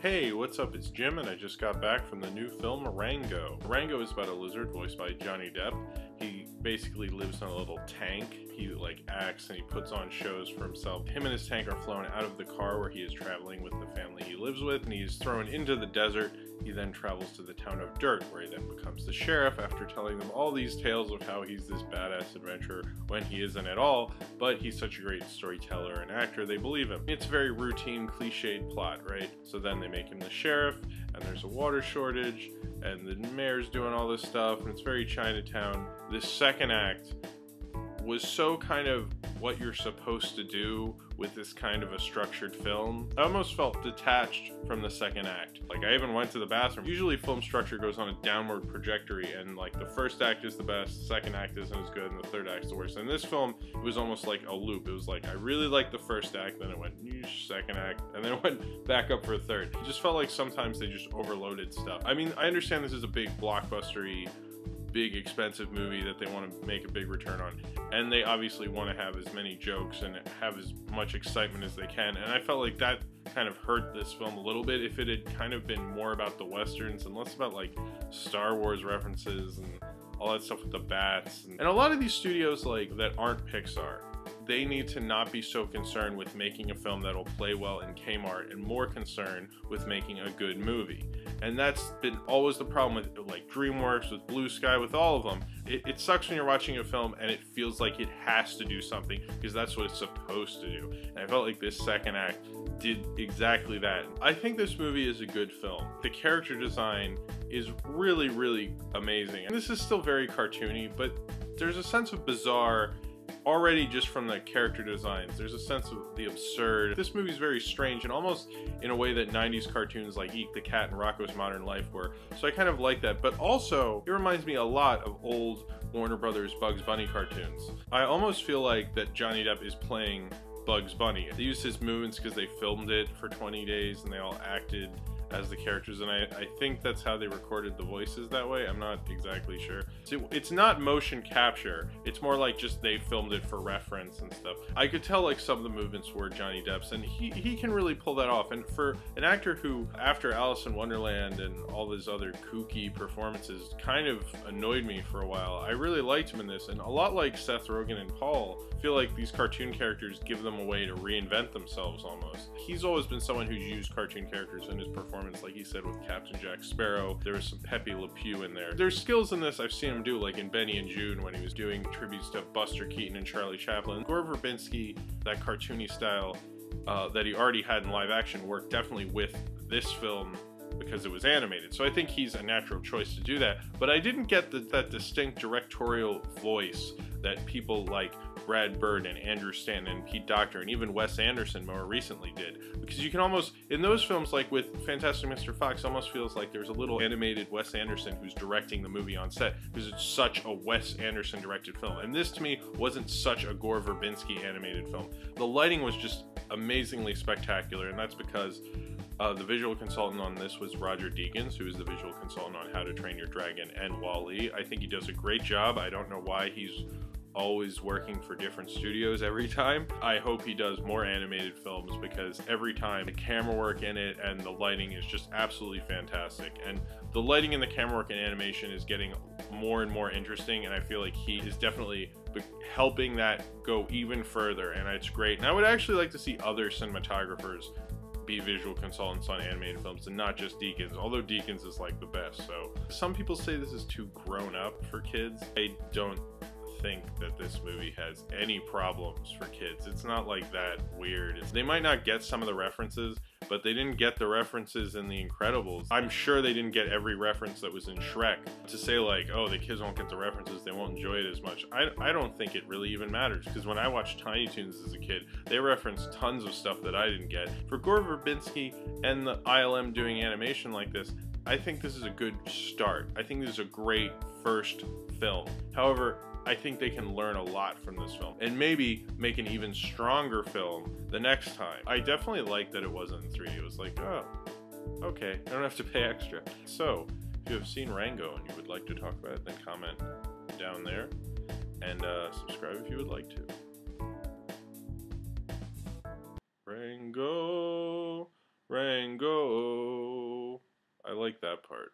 Hey, what's up? It's Jim, and I just got back from the new film Rango. Rango is about a lizard voiced by Johnny Depp. He basically lives in a little tank. He like acts and he puts on shows for himself. Him and his tank are flown out of the car where he is traveling with the family he lives with, and he's thrown into the desert. He then travels to the town of Dirt, where he then becomes the sheriff after telling them all these tales of how he's this badass adventurer when he isn't at all. But he's such a great storyteller and actor, they believe him. It's a very routine, cliched plot, right? So then they make him the sheriff, and there's a water shortage, and the mayor's doing all this stuff, and it's very Chinatown. This second act was so kind of what you're supposed to do with this kind of a structured film. I almost felt detached from the second act. Like I even went to the bathroom. Usually film structure goes on a downward trajectory and like the first act is the best, the second act isn't as good, and the third act is the worst. In this film, it was almost like a loop. It was like I really liked the first act, then it went second act, and then it went back up for a third. It just felt like sometimes they just overloaded stuff. I mean, I understand this is a big blockbustery big expensive movie that they want to make a big return on. And they obviously want to have as many jokes and have as much excitement as they can. And i felt like that kind of hurt this film a little bit if it had kind of been more about the westerns and less about like star wars references and all that stuff with the bats and, a lot of these studios like that aren't pixar they need to not be so concerned with making a film that'll play well in Kmart and more concerned with making a good movie. And that's been always the problem with like DreamWorks, with Blue Sky, with all of them. It, it sucks when you're watching a film and it feels like it has to do something because that's what it's supposed to do. And I felt like this second act did exactly that. I think this movie is a good film. The character design is really, really amazing. And this is still very cartoony, but there's a sense of bizarre already just from the character designs, there's a sense of the absurd. This movie is very strange and almost in a way that 90s cartoons like Eek the Cat and Rocko's Modern Life were. So I kind of like that. But also, it reminds me a lot of old Warner Brothers Bugs Bunny cartoons. I almost feel like that Johnny Depp is playing Bugs Bunny. They used his movements because they filmed it for 20 days and they all acted as the characters, and I, I think that's how they recorded the voices that way. I'm not exactly sure. So it's not motion capture. It's more like just they filmed it for reference and stuff. I could tell like some of the movements were Johnny Depp's, and he, he can really pull that off. And for an actor who, after Alice in Wonderland and all his other kooky performances, kind of annoyed me for a while, I really liked him in this. And a lot like Seth Rogen and Paul, feel like these cartoon characters give them a way to reinvent themselves almost. He's always been someone who's used cartoon characters in his performance performance, like he said with Captain Jack Sparrow. There was some Pepe Le Pew in there. There's skills in this I've seen him do, like in Benny and Joon when he was doing tributes to Buster Keaton and Charlie Chaplin. Gore Verbinski, that cartoony style uh, that he already had in live action, worked definitely with this film because it was animated. So I think he's a natural choice to do that. But I didn't get the, that distinct directorial voice that people like Brad Bird and Andrew Stanton and Pete Docter and even Wes Anderson more recently did. Because you can almost, in those films, like with Fantastic Mr. Fox, almost feels like there's a little animated Wes Anderson who's directing the movie on set because it's such a Wes Anderson directed film. And this to me wasn't such a Gore Verbinski animated film. The lighting was just amazingly spectacular, and that's because uh, the visual consultant on this was Roger Deakins, who is the visual consultant on How to Train Your Dragon and WALL-E. I think he does a great job. I don't know why he's always working for different studios every time. I hope he does more animated films because every time the camera work in it and the lighting is just absolutely fantastic. And the lighting and the camera work and animation is getting more and more interesting and I feel like he is definitely helping that go even further and it's great. And I would actually like to see other cinematographers be visual consultants on animated films and not just Deakins, although Deakins is like the best. So some people say this is too grown up for kids. I don't think that this movie has any problems for kids. It's not like that weird. It's, they might not get some of the references, but they didn't get the references in The Incredibles. I'm sure they didn't get every reference that was in Shrek. To say like, oh, the kids won't get the references, they won't enjoy it as much. I, I don't think it really even matters because when I watched Tiny Toons as a kid, they referenced tons of stuff that I didn't get. For Gore Verbinski and the ILM doing animation like this, I think this is a good start. I think this is a great first film. However, I think they can learn a lot from this film and maybe make an even stronger film the next time. I definitely like that it wasn't in 3D. It was like, oh, okay, I don't have to pay extra. So, if you have seen Rango and you would like to talk about it, then comment down there and uh, subscribe if you would like to. Rango, Rango. I like that part.